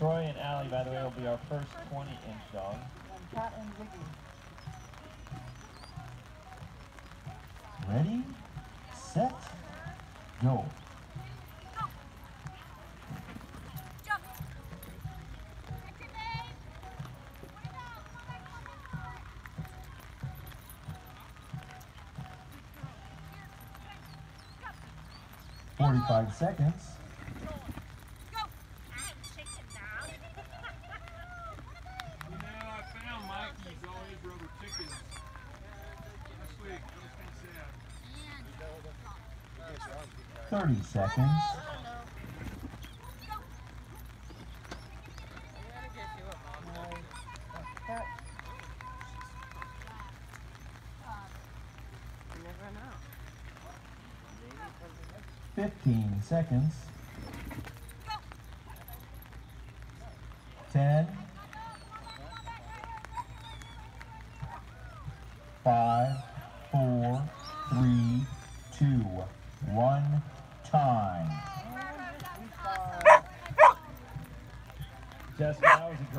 Troy and Allie, by the way, will be our first 20 inch dog. And and Ziggy. Ready, set, go. Forty-five seconds. 30 seconds. Fifteen seconds. Ten. Five. Four. Three one, time. Start. Was a great.